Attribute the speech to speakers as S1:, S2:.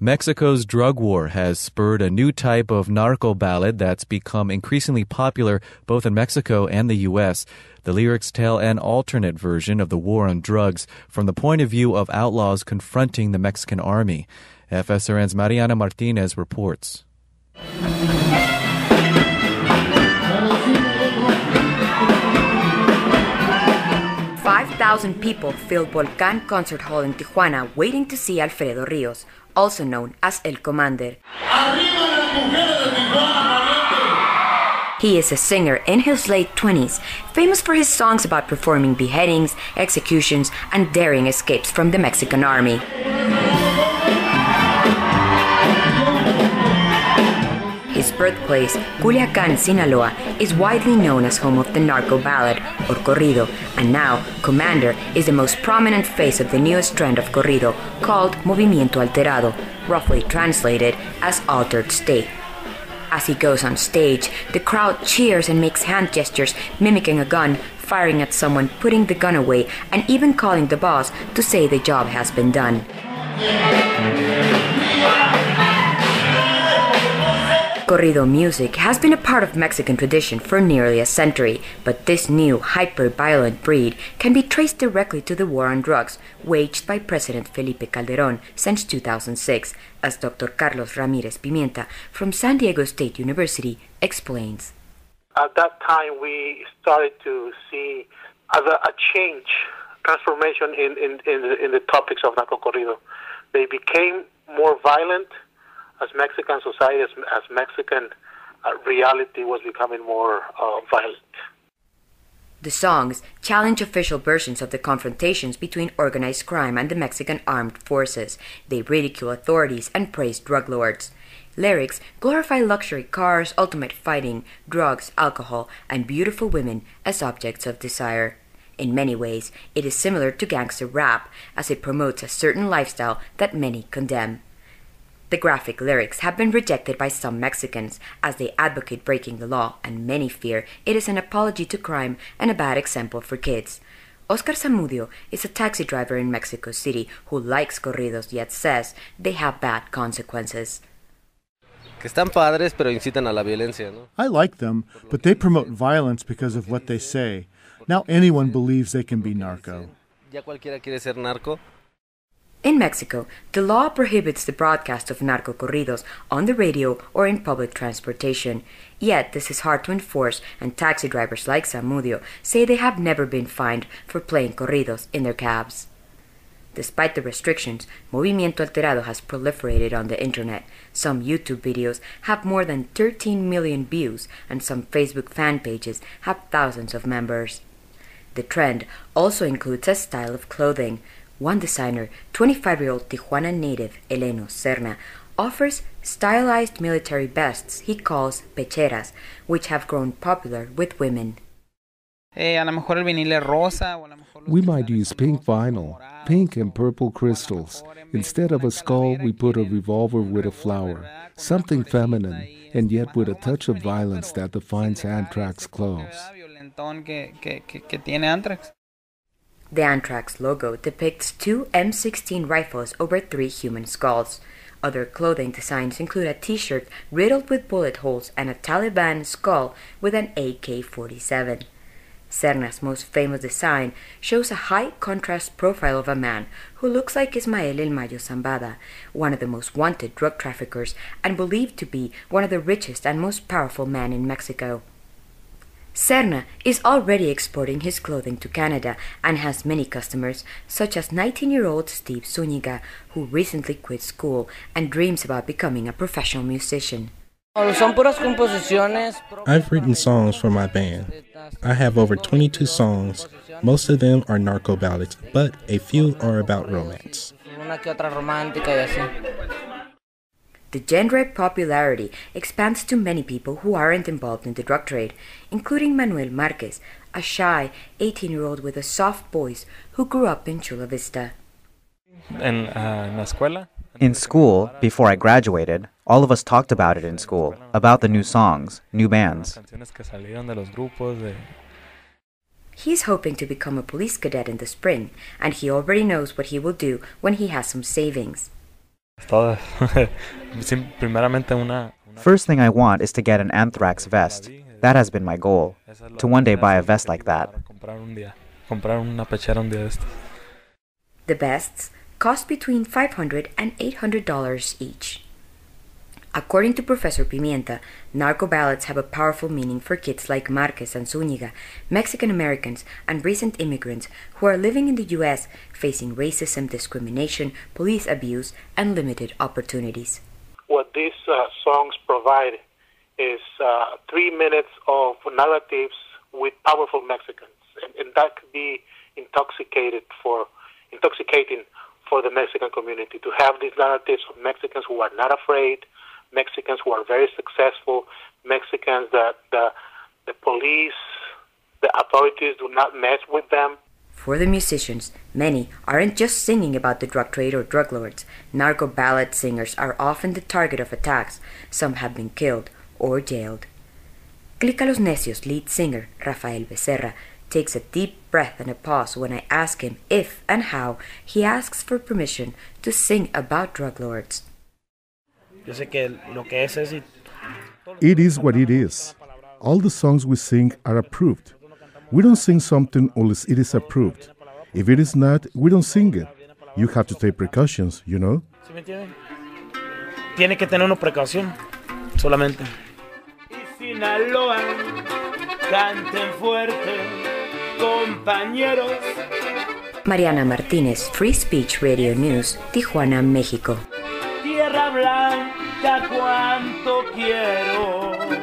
S1: Mexico's drug war has spurred a new type of narco ballad that's become increasingly popular both in Mexico and the U.S. The lyrics tell an alternate version of the war on drugs from the point of view of outlaws confronting the Mexican army. FSRN's Mariana Martinez reports.
S2: 5,000 people filled Volcan Concert Hall in Tijuana waiting to see Alfredo Rios, also known as El Komander. He is a singer in his late 20s, famous for his songs about performing beheadings, executions, and daring escapes from the Mexican army. Birthplace, Culiacan, Sinaloa, is widely known as home of the narco ballad, or corrido, and now Komander is the most prominent face of the newest trend of corrido, called Movimiento Alterado, roughly translated as altered state. As he goes on stage, the crowd cheers and makes hand gestures mimicking a gun, firing at someone, putting the gun away, and even calling the boss to say the job has been done. Corrido music has been a part of Mexican tradition for nearly a century, but this new hyper-violent breed can be traced directly to the war on drugs waged by President Felipe Calderón since 2006, as Dr. Carlos Ramirez Pimienta from San Diego State University explains.
S3: At that time, we started to see a, a change, transformation in, in, in, the, in the topics of narco corrido. They became more violent, as Mexican society, as, as Mexican uh, reality was becoming more uh, violent.
S2: The songs challenge official versions of the confrontations between organized crime and the Mexican armed forces. They ridicule authorities and praise drug lords. Lyrics glorify luxury cars, ultimate fighting, drugs, alcohol, and beautiful women as objects of desire. In many ways, it is similar to gangster rap, as it promotes a certain lifestyle that many condemn. The graphic lyrics have been rejected by some Mexicans as they advocate breaking the law, and many fear it is an apology to crime and a bad example for kids. Oscar Zamudio is a taxi driver in Mexico City who likes corridos yet says they have bad consequences.
S4: I like them, but they promote violence because of what they say. Now anyone believes they can be narco.
S2: In Mexico, the law prohibits the broadcast of narco corridos on the radio or in public transportation. Yet, this is hard to enforce, and taxi drivers like Zamudio say they have never been fined for playing corridos in their cabs. Despite the restrictions, Movimiento Alterado has proliferated on the internet. Some YouTube videos have more than 13 million views, and some Facebook fan pages have thousands of members. The trend also includes a style of clothing. One designer, 25 year old Tijuana native Eleno Serna, offers stylized military vests he calls pecheras, which have grown popular with women.
S5: We
S6: might use pink vinyl, pink and purple crystals. Instead of a skull, we put a revolver with a flower, something feminine, and yet with a touch of violence that defines Antrax clothes.
S2: The Antrax logo depicts two M16 rifles over three human skulls. Other clothing designs include a t shirt riddled with bullet holes and a Taliban skull with an AK 47. Serna's most famous design shows a high contrast profile of a man who looks like Ismael El Mayo Zambada, one of the most wanted drug traffickers and believed to be one of the richest and most powerful men in Mexico. Serna is already exporting his clothing to Canada and has many customers, such as 19 year old Steve Zuniga, who recently quit school and dreams about becoming a professional musician.
S7: I've
S8: written songs for my band. I have over 22 songs. Most of them are narco ballads, but a few are about romance.
S2: The genre popularity expands to many people who aren't involved in the drug trade, including Manuel Marquez, a shy 18 year old with a soft voice who grew up in Chula Vista.
S9: In school, before I graduated, all of us talked about it in school, about the new songs, new bands.
S2: He's hoping to become a police cadet in the spring, and he already knows what he will do when he has some savings.
S9: First thing I want is to get an Antrax vest. That has been my goal, to one day buy a vest like that.
S2: The vests cost between $500 and $800 each. According to Professor Pimienta, narco ballads have a powerful meaning for kids like Marquez and Zuniga, Mexican Americans, and recent immigrants who are living in the U.S. facing racism, discrimination, police abuse, and limited opportunities.
S3: What these uh, songs provide is uh, three minutes of narratives with powerful Mexicans, and, and that could be intoxicated for intoxicating for the Mexican community to have these narratives of Mexicans who are not afraid, Mexicans who are very successful, Mexicans that the, the police, the authorities do not mess with them.
S2: For the musicians, many aren't just singing about the drug trade or drug lords. Narco ballad singers are often the target of attacks. Some have been killed or jailed. Clica Los Necios lead singer Rafael Becerra takes a deep breath and a pause when I ask him if and how he asks for permission to sing about drug lords.
S5: It
S6: is what it is. All the songs we sing are approved. We don't sing something unless it is approved. If it is not, we don't sing it. You have to take precautions, you know?
S5: Tiene que tener una precaución, solamente. Sinaloa, canten fuerte, compañeros.
S2: Mariana Martínez, Free Speech Radio News, Tijuana, México
S5: hablan ya cuánto quiero.